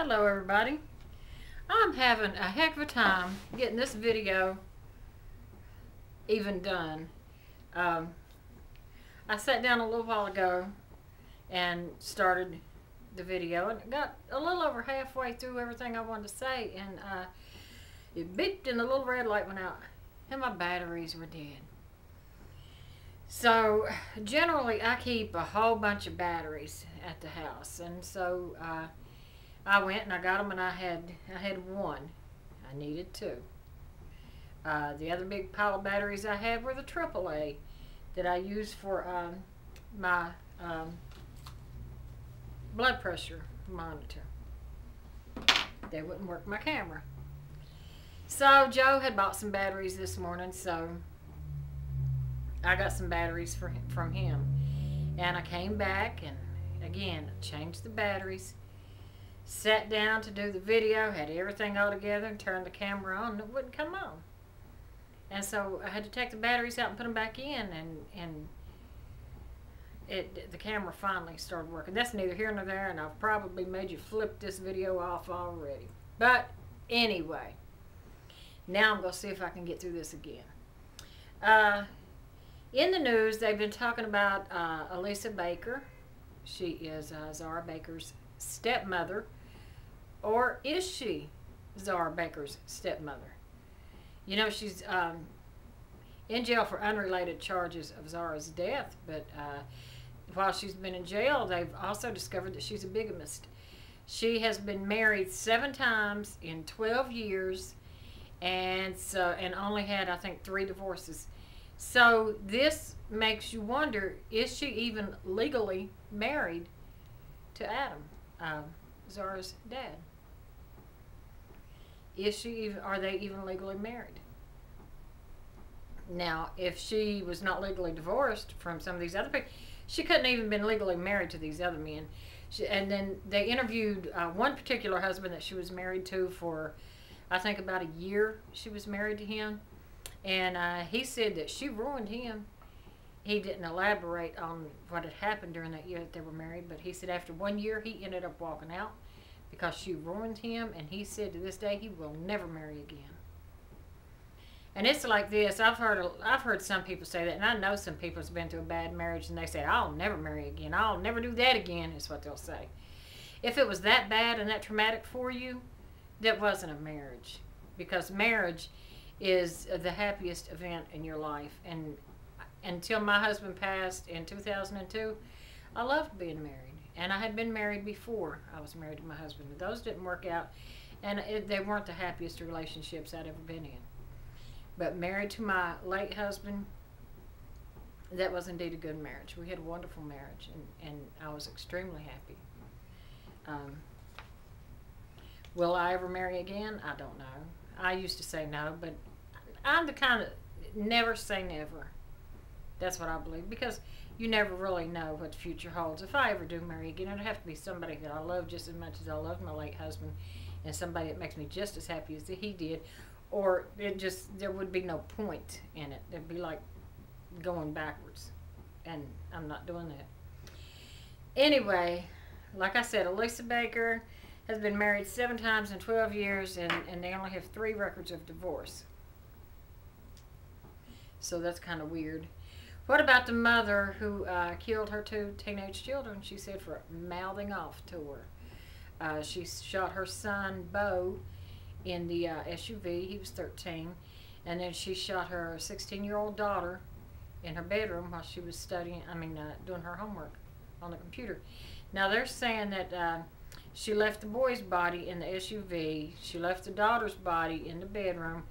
Hello everybody. I'm having a heck of a time getting this video even done. Um, I sat down a little while ago and started the video and got a little over halfway through everything I wanted to say and uh, it beeped and the little red light went out and my batteries were dead. So generally I keep a whole bunch of batteries at the house and so uh, I went and I got them and I had I had one. I needed two. Uh, the other big pile of batteries I had were the AAA that I use for um, my um, blood pressure monitor. They wouldn't work my camera. So Joe had bought some batteries this morning, so I got some batteries for from him. And I came back and again changed the batteries sat down to do the video, had everything all together, and turned the camera on, and it wouldn't come on. And so I had to take the batteries out and put them back in, and and it the camera finally started working. That's neither here nor there, and I've probably made you flip this video off already. But anyway, now I'm going to see if I can get through this again. Uh, in the news, they've been talking about uh, Elisa Baker. She is uh, Zahra Baker's stepmother or is she Zahra Baker's stepmother? You know, she's um, in jail for unrelated charges of Zahra's death, but uh, while she's been in jail, they've also discovered that she's a bigamist. She has been married seven times in 12 years and so and only had I think three divorces. So this makes you wonder is she even legally married to Adam, um, Zahra's dad? Is she are they even legally married? Now, if she was not legally divorced from some of these other people, she couldn't even been legally married to these other men. She, and then they interviewed uh, one particular husband that she was married to for, I think, about a year. She was married to him, and uh, he said that she ruined him. He didn't elaborate on what had happened during that year that they were married, but he said after one year he ended up walking out because she ruined him, and he said to this day he will never marry again. And it's like this. I've heard I've heard some people say that, and I know some people's been through a bad marriage, and they say, "I'll never marry again. I'll never do that again." Is what they'll say. If it was that bad and that traumatic for you, that wasn't a marriage, because marriage is the happiest event in your life. And until my husband passed in 2002, I loved being married. And I had been married before I was married to my husband. Those didn't work out, and it, they weren't the happiest relationships I'd ever been in. But married to my late husband, that was indeed a good marriage. We had a wonderful marriage, and, and I was extremely happy. Um, will I ever marry again? I don't know. I used to say no, but I'm the kind of never say never. That's what I believe because you never really know what the future holds. If I ever do marry again, it'd have to be somebody that I love just as much as I love my late husband, and somebody that makes me just as happy as he did, or it just there would be no point in it. It'd be like going backwards, and I'm not doing that. Anyway, like I said, Elisa Baker has been married seven times in 12 years, and, and they only have three records of divorce. So that's kind of weird. What about the mother who uh, killed her two teenage children? She said for mouthing off to her. Uh, she shot her son, Bo, in the uh, SUV. He was 13. And then she shot her 16 year old daughter in her bedroom while she was studying, I mean, uh, doing her homework on the computer. Now they're saying that uh, she left the boy's body in the SUV, she left the daughter's body in the bedroom,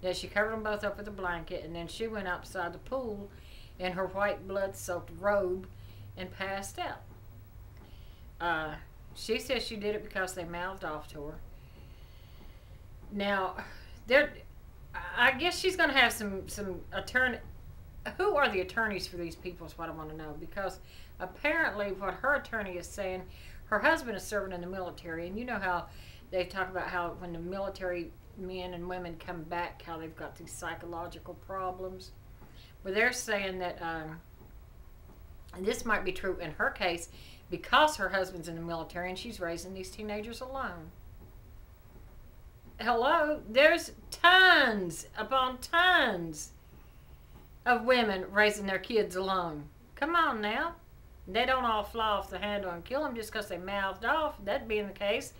that she covered them both up with a blanket, and then she went outside the pool in her white blood soaked robe and passed out. Uh, she says she did it because they mouthed off to her. Now, there, I guess she's going to have some some attorney. Who are the attorneys for these people? Is what I want to know because apparently, what her attorney is saying, her husband is serving in the military, and you know how they talk about how when the military men and women come back, how they've got these psychological problems. Well, they're saying that um, this might be true in her case because her husband's in the military and she's raising these teenagers alone. Hello, there's tons upon tons of women raising their kids alone. Come on now. They don't all fly off the handle and kill them just because they mouthed off. That being the case,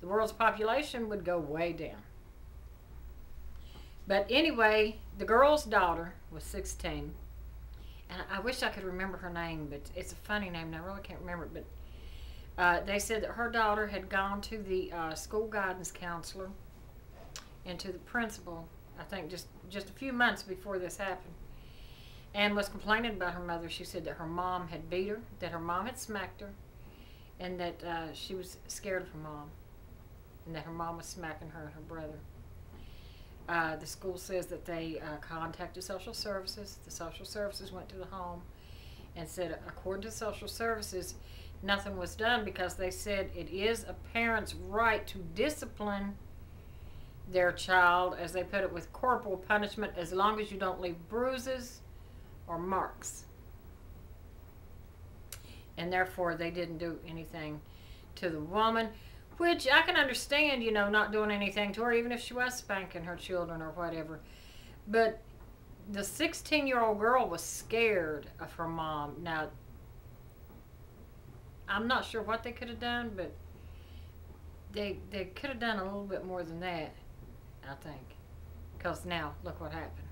the world's population would go way down. But anyway, the girl's daughter was 16. And I wish I could remember her name, but it's a funny name, and I really can't remember it. But uh, they said that her daughter had gone to the uh, school guidance counselor and to the principal, I think just, just a few months before this happened and was complaining about her mother. She said that her mom had beat her, that her mom had smacked her, and that uh, she was scared of her mom, and that her mom was smacking her and her brother. Uh, the school says that they uh, contacted social services. The social services went to the home and said, according to social services, nothing was done because they said it is a parent's right to discipline their child, as they put it, with corporal punishment as long as you don't leave bruises or marks. And therefore, they didn't do anything to the woman, which I can understand, you know, not doing anything to her, even if she was spanking her children or whatever. But the 16 year old girl was scared of her mom. Now, I'm not sure what they could have done, but they they could have done a little bit more than that, I think. Because now, look what happened.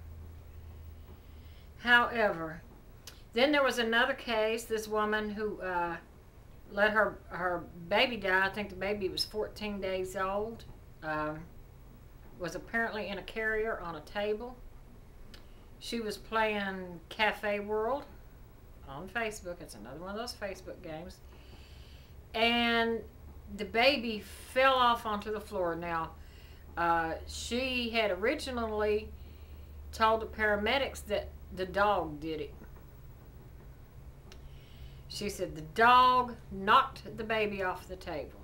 However, then there was another case, this woman who uh, let her, her baby die. I think the baby was 14 days old. Um, was apparently in a carrier on a table. She was playing Cafe World on Facebook. It's another one of those Facebook games. And the baby fell off onto the floor. Now, uh, she had originally told the paramedics that the dog did it. She said the dog knocked the baby off the table.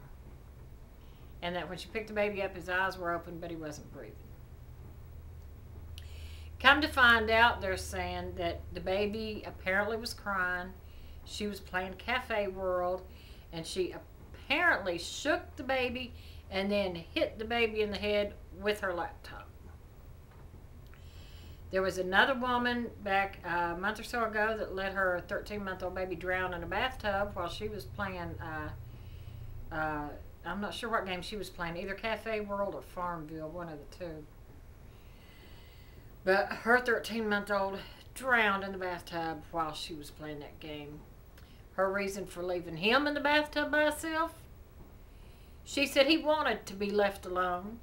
And that when she picked the baby up, his eyes were open, but he wasn't breathing. Come to find out, they're saying that the baby apparently was crying. She was playing Cafe World, and she apparently shook the baby and then hit the baby in the head with her laptop. There was another woman back a month or so ago that let her 13 month old baby drown in a bathtub while she was playing. Uh, uh, I'm not sure what game she was playing, either Cafe World or Farmville, one of the two. But her 13 month old drowned in the bathtub while she was playing that game. Her reason for leaving him in the bathtub by herself? She said he wanted to be left alone.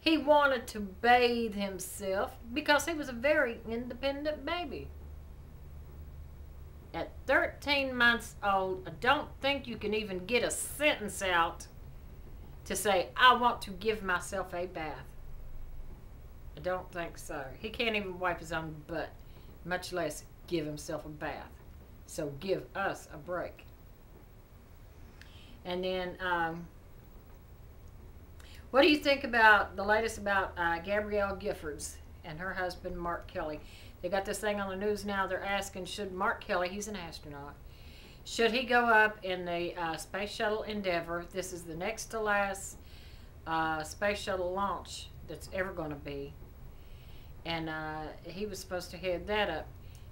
He wanted to bathe himself because he was a very independent baby. At 13 months old, I don't think you can even get a sentence out to say, I want to give myself a bath. I don't think so. He can't even wipe his own butt, much less give himself a bath. So give us a break. And then, um, what do you think about the latest about uh, Gabrielle Giffords and her husband Mark Kelly? They got this thing on the news now. They're asking, should Mark Kelly, he's an astronaut, should he go up in the uh, Space Shuttle Endeavour? This is the next to last uh, Space Shuttle launch that's ever going to be. And uh, he was supposed to head that up.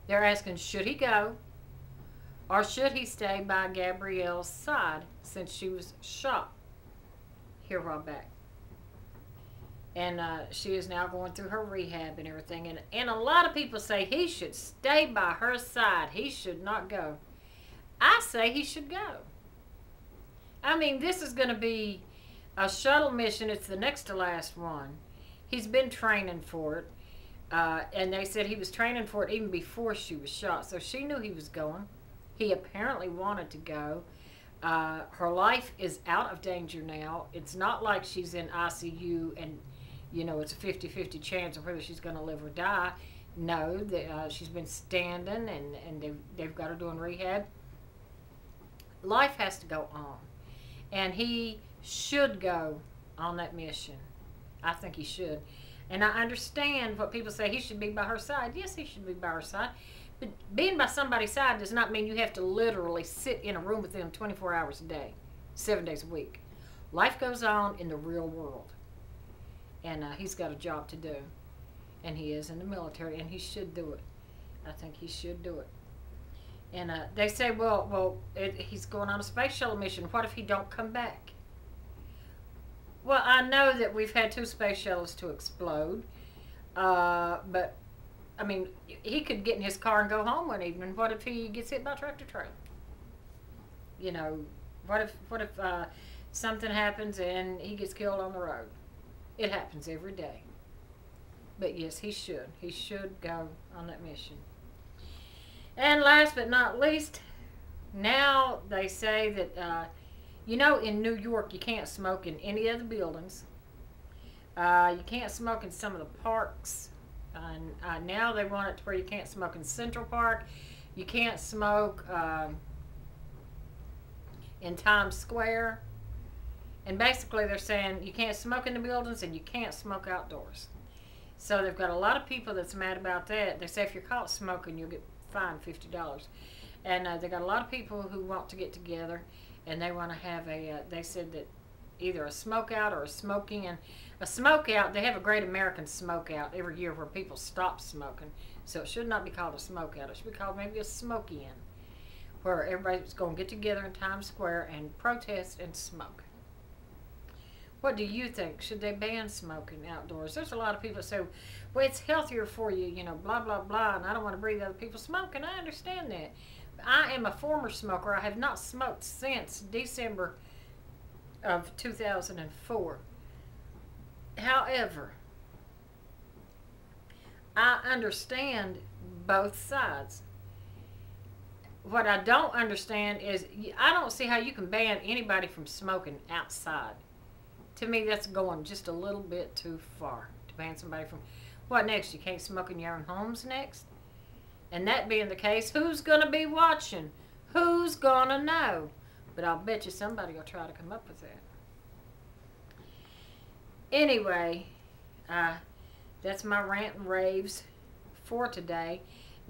They're asking, should he go? Or should he stay by Gabrielle's side since she was shot here a while back? And uh, she is now going through her rehab and everything. And, and a lot of people say he should stay by her side. He should not go. I say he should go. I mean, this is going to be a shuttle mission. It's the next to last one. He's been training for it. Uh, and they said he was training for it even before she was shot. So she knew he was going. He apparently wanted to go. Uh, her life is out of danger now. It's not like she's in ICU and you know, it's a 50-50 chance of whether she's going to live or die. No, the, uh, she's been standing and, and they've, they've got her doing rehab. Life has to go on. And he should go on that mission. I think he should. And I understand what people say he should be by her side. Yes, he should be by her side. But being by somebody's side does not mean you have to literally sit in a room with them 24 hours a day, seven days a week. Life goes on in the real world. And uh, he's got a job to do. And he is in the military, and he should do it. I think he should do it. And uh, they say, well, well, it, he's going on a space shuttle mission. What if he don't come back? Well, I know that we've had two space shuttles to explode, uh, but I mean, he could get in his car and go home one evening. What if he gets hit by a tractor trailer? You know, what if what if uh, something happens and he gets killed on the road? It happens every day. But yes, he should. He should go on that mission. And last but not least, now they say that uh, you know in New York you can't smoke in any of the buildings. Uh, you can't smoke in some of the parks and uh, now they want it to where you can't smoke in Central Park. You can't smoke um, in Times Square. And basically, they're saying you can't smoke in the buildings and you can't smoke outdoors. So they've got a lot of people that's mad about that. They say if you're caught smoking, you'll get fined fifty dollars. And uh, they got a lot of people who want to get together, and they want to have a. Uh, they said that either a smoke out or a smoking and a smoke out they have a great american smoke out every year where people stop smoking so it should not be called a smoke out it should be called maybe a smoke in where everybody's going to get together in times square and protest and smoke what do you think should they ban smoking outdoors there's a lot of people that say well it's healthier for you you know blah blah blah and i don't want to breathe other people's smoke and i understand that i am a former smoker i have not smoked since december of 2004. However, I understand both sides. What I don't understand is I don't see how you can ban anybody from smoking outside. To me, that's going just a little bit too far to ban somebody from. What next? You can't smoke in your own homes next? And that being the case, who's going to be watching? Who's going to know? But I'll bet you somebody will try to come up with that. Anyway, uh, that's my rant and raves for today.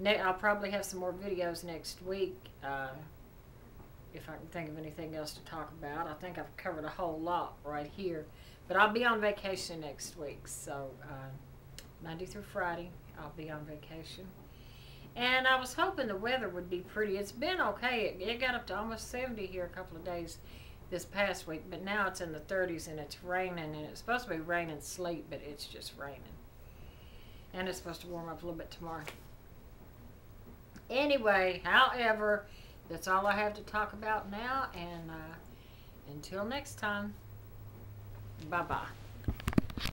I'll probably have some more videos next week uh, if I can think of anything else to talk about. I think I've covered a whole lot right here. But I'll be on vacation next week. So uh, Monday through Friday, I'll be on vacation. And I was hoping the weather would be pretty. It's been okay. It, it got up to almost 70 here a couple of days this past week, but now it's in the 30s and it's raining and it's supposed to be rain and sleet, but it's just raining. And it's supposed to warm up a little bit tomorrow. Anyway, however, that's all I have to talk about now, and uh, until next time, bye bye.